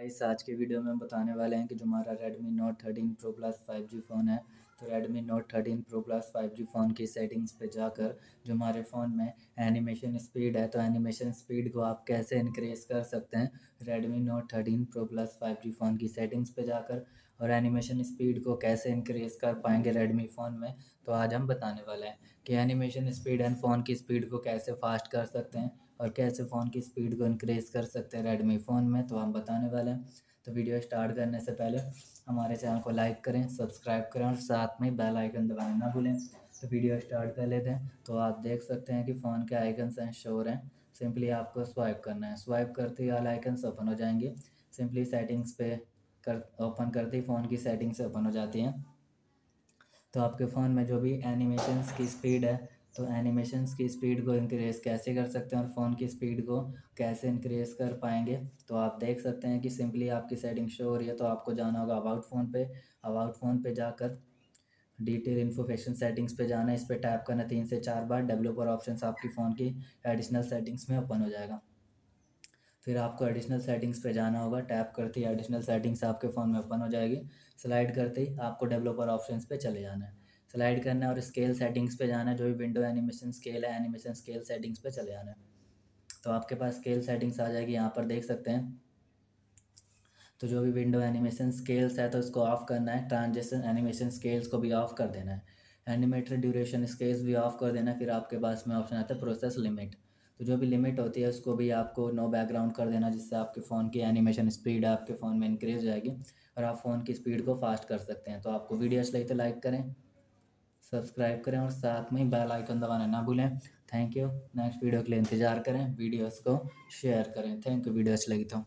इस आज के वीडियो में हम बताने वाले हैं कि जो हमारा Redmi Note 13 Pro Plus 5G phone है तो Redmi Note 13 Pro Plus 5G phone की सेटिंग्स पे जाकर जो हमारे फ़ोन में एनिमेशन स्पीड है तो एनिमेशन स्पीड को आप कैसे इनक्रीज़ कर सकते हैं? Redmi Note 13 Pro Plus 5G phone की सेटिंग्स पे जाकर और एनिमेशन स्पीड को कैसे इनक्रीज़ कर पाएँगे रेडमी फ़ोन में तो आज हम बताने वाले हैं कि एनिमेशन स्पीड एंड फ़ोन की स्पीड को कैसे फास्ट कर सकते हैं। और कैसे फ़ोन की स्पीड को इनक्रीज़ कर सकते हैं रेडमी फ़ोन में तो हम बताने वाले हैं। तो वीडियो स्टार्ट करने से पहले हमारे चैनल को लाइक करें सब्सक्राइब करें और साथ में बेल आइकन दबाना ना भूलें। तो वीडियो स्टार्ट कर लेते हैं। तो आप देख सकते हैं कि फ़ोन के आइकन हैं शोर हैं। सिंपली आपको स्वाइप करना है। स्वाइप करते ही ऑल आइकन्स ओपन हो जाएँगे। सिंपली सेटिंग्स पे कर ओपन करते ही फ़ोन की सेटिंग्स ओपन हो जाती हैं। तो आपके फ़ोन में जो भी एनिमेशंस की स्पीड है तो एनिमेशंस की स्पीड को इंक्रीज़ कैसे कर सकते हैं और फ़ोन की स्पीड को कैसे इंक्रीज़ कर पाएँगे? तो आप देख सकते हैं कि सिंपली आपकी सेटिंग शो हो रही है तो आपको जाना होगा अबाउट फ़ोन पे। अबाउट फ़ोन पे जाकर डिटेल इन्फॉर्मेशन सेटिंग्स पे जाना, इस पर टैप करना तीन से चार बार डेवलपर ऑप्शन आपकी फ़ोन की एडिशनल सेटिंग्स में ओपन हो जाएगा। फिर आपको एडिशनल सेटिंग्स पे जाना होगा टैप करते ही एडिशनल सेटिंग्स आपके फ़ोन में ओपन हो जाएगी। स्लाइड करते ही आपको डेवलपर ऑप्शन पे चले जाना है। स्लाइड करना है और स्केल सेटिंग्स पे जाना है, जो भी विंडो एनिमेशन स्केल है, एनिमेशन स्केल सेटिंग्स पे चले जाना है। तो आपके पास स्केल सेटिंग्स आ जाएगी, यहाँ पर देख सकते हैं। तो जो भी विंडो एनिमेशन स्केल्स है तो इसको ऑफ़ करना है ट्रांजेक्शन एनिमेशन स्केल्स को भी ऑफ़ कर देना है। एनिमेटर ड्यूरेशन स्केल्स भी ऑफ़ कर देना, फिर आपके पास में ऑप्शन आता है प्रोसेस लिमिट। तो जो भी लिमिट होती है, उसको भी आपको नो बैकग्राउंड कर देना, जिससे आपके फ़ोन की एनिमेशन स्पीड आपके फ़ोन में इंक्रीज़ हो जाएगी, और आप फ़ोन की स्पीड को फास्ट कर सकते हैं। तो आपको वीडियो अच्छी लगी तो लाइक करें सब्सक्राइब करें और साथ में ही बेल आइकन दबाना ना भूलें। थैंक यू नेक्स्ट वीडियो के लिए इंतज़ार करें। वीडियोस को शेयर करें। थैंक यू वीडियो अच्छी लगी तो।